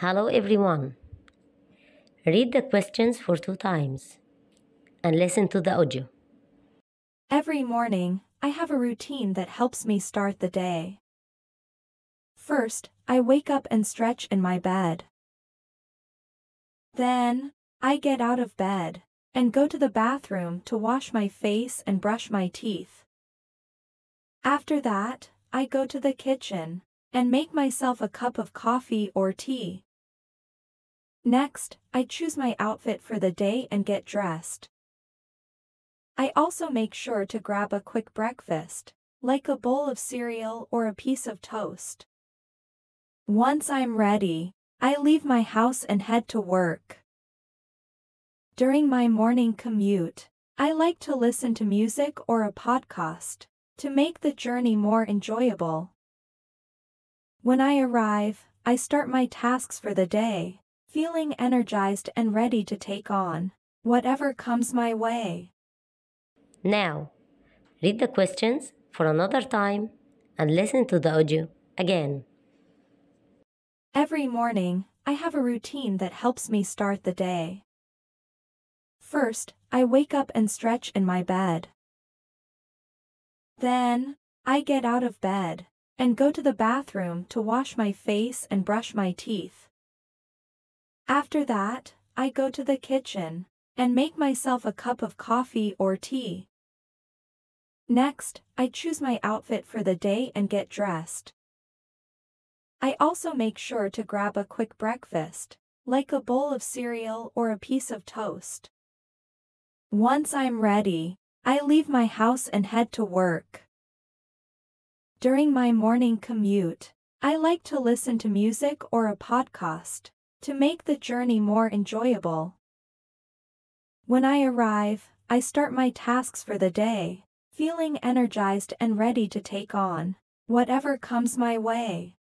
Hello everyone. Read the questions for two times and listen to the audio. Every morning, I have a routine that helps me start the day. First, I wake up and stretch in my bed. Then, I get out of bed and go to the bathroom to wash my face and brush my teeth. After that, I go to the kitchen and make myself a cup of coffee or tea. Next, I choose my outfit for the day and get dressed. I also make sure to grab a quick breakfast, like a bowl of cereal or a piece of toast. Once I'm ready, I leave my house and head to work. During my morning commute, I like to listen to music or a podcast to make the journey more enjoyable. When I arrive, I start my tasks for the day, feeling energized and ready to take on whatever comes my way. Now, read the questions for another time and listen to the audio again. Every morning, I have a routine that helps me start the day. First, I wake up and stretch in my bed. Then, I get out of bed and go to the bathroom to wash my face and brush my teeth. After that, I go to the kitchen and make myself a cup of coffee or tea. Next, I choose my outfit for the day and get dressed. I also make sure to grab a quick breakfast, like a bowl of cereal or a piece of toast. Once I'm ready, I leave my house and head to work. During my morning commute, I like to listen to music or a podcast to make the journey more enjoyable. When I arrive, I start my tasks for the day, feeling energized and ready to take on whatever comes my way.